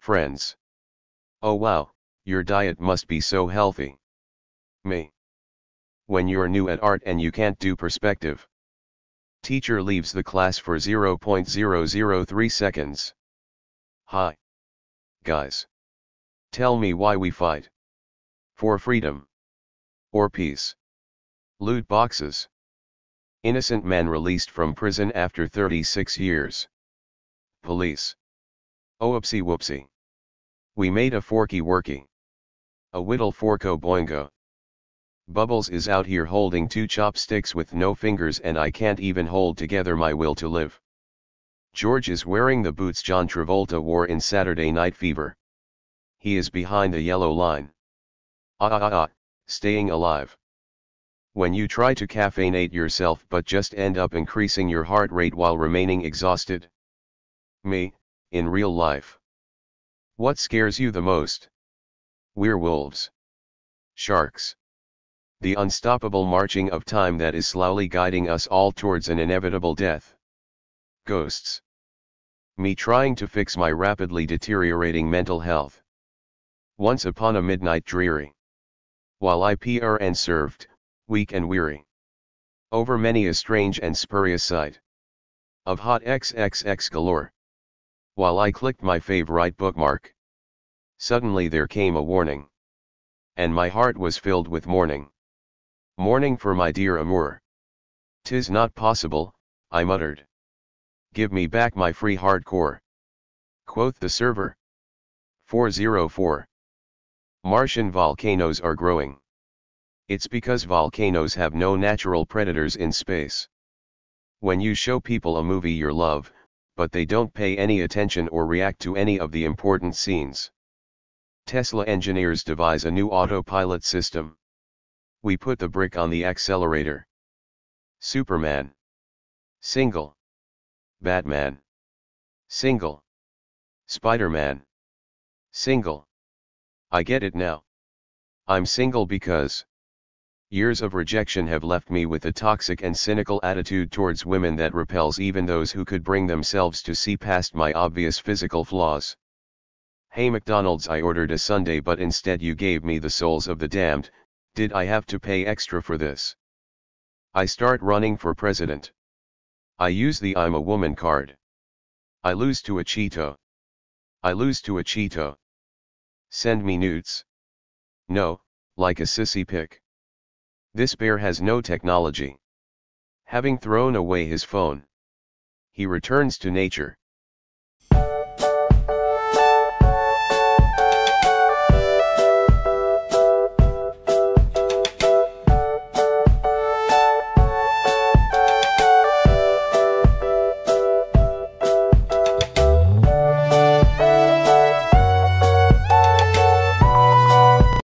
Friends. Oh wow, your diet must be so healthy. Me. When you're new at art and you can't do perspective. Teacher leaves the class for 0.003 seconds. Hi. Guys. Tell me why we fight. For freedom. Or peace. Loot boxes. Innocent man released from prison after 36 years. Police. Oh oopsie whoopsie. We made a forky worky. A whittle forko boingo. Bubbles is out here holding two chopsticks with no fingers and I can't even hold together my will to live. George is wearing the boots John Travolta wore in Saturday Night Fever. He is behind the yellow line. Ah ah ah ah, staying alive. When you try to caffeinate yourself but just end up increasing your heart rate while remaining exhausted. Me, in real life. What scares you the most? Werewolves. Sharks the unstoppable marching of time that is slowly guiding us all towards an inevitable death. Ghosts. Me trying to fix my rapidly deteriorating mental health. Once upon a midnight dreary. While I PR and served, weak and weary. Over many a strange and spurious site. Of hot XXX galore. While I clicked my favorite bookmark. Suddenly there came a warning. And my heart was filled with mourning. Mourning for my dear amour. Tis not possible, I muttered. Give me back my free hardcore. Quoth the server. 404. Martian volcanoes are growing. It's because volcanoes have no natural predators in space. When you show people a movie you love, but they don't pay any attention or react to any of the important scenes. Tesla engineers devise a new autopilot system. We put the brick on the accelerator. Superman. Single. Batman. Single. Spider-Man. Single. I get it now. I'm single because. Years of rejection have left me with a toxic and cynical attitude towards women that repels even those who could bring themselves to see past my obvious physical flaws. Hey McDonald's I ordered a sundae but instead you gave me the souls of the damned, did I have to pay extra for this? I start running for president. I use the I'm a woman card. I lose to a Cheeto. I lose to a Cheeto. Send me nudes. No, like a sissy pic. This bear has no technology. Having thrown away his phone. He returns to nature.